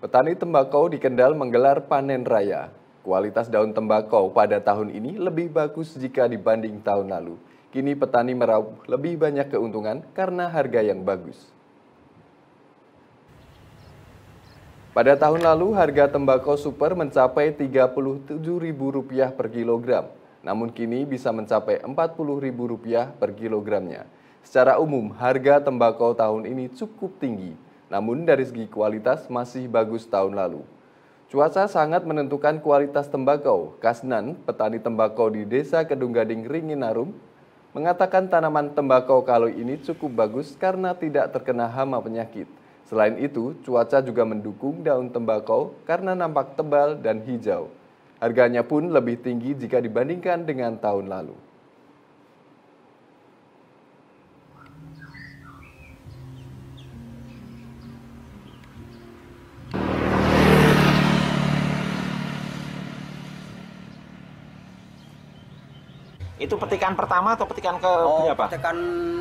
Petani tembakau di Kendal menggelar panen raya. Kualitas daun tembakau pada tahun ini lebih bagus jika dibanding tahun lalu. Kini petani meraup lebih banyak keuntungan karena harga yang bagus. Pada tahun lalu, harga tembakau super mencapai Rp37.000 per kilogram. Namun kini bisa mencapai Rp40.000 per kilogramnya. Secara umum, harga tembakau tahun ini cukup tinggi. Namun dari segi kualitas masih bagus tahun lalu. Cuaca sangat menentukan kualitas tembakau. Kasnan, petani tembakau di Desa Kedung Gading Ringinarum, mengatakan tanaman tembakau kali ini cukup bagus karena tidak terkena hama penyakit. Selain itu, cuaca juga mendukung daun tembakau karena nampak tebal dan hijau. Harganya pun lebih tinggi jika dibandingkan dengan tahun lalu. Itu petikan pertama atau petikan ke Oh, berapa? tekan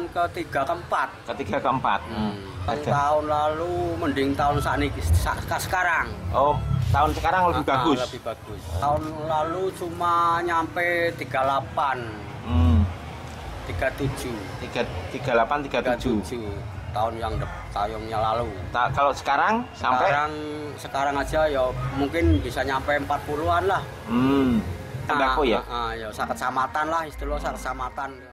ketiga keempat. Ketiga keempat. Hmm. Kan Ada. tahun lalu mending tahun saat ini sekarang. Oh, tahun sekarang lebih Ah, bagus. Lebih bagus. Tahun lalu cuma nyampe 38, Hmm. 37, Tiga, tiga delapan, tiga tujuh. 37 tahun yang tahunnya lalu. Ta- kalau sekarang sampai Sekarang sekarang aja ya mungkin bisa nyampe 40-an lah. hmm, tembakau ya. Ah, ah, ya sak kecamatan lah istilah sak kecamatan.